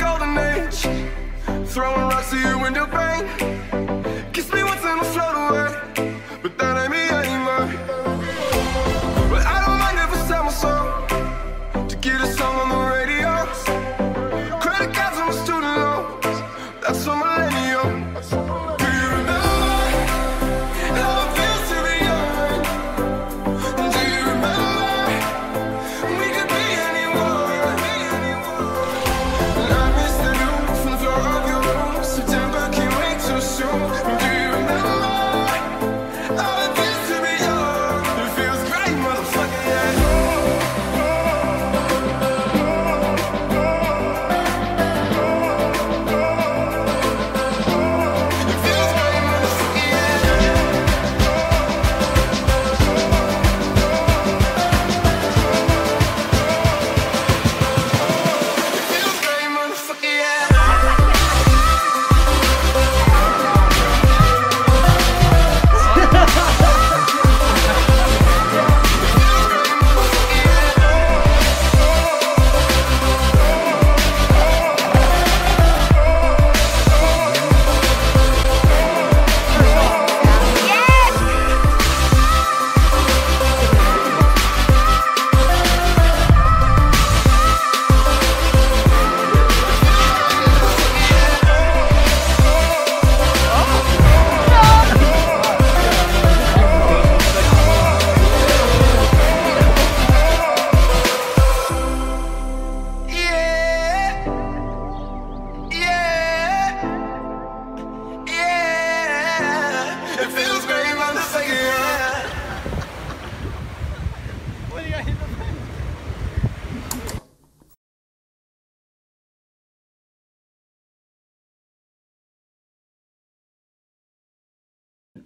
golden age. Throwing rocks to you in the bank. house.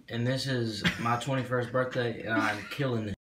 and this is my 21st birthday, and I'm killing this.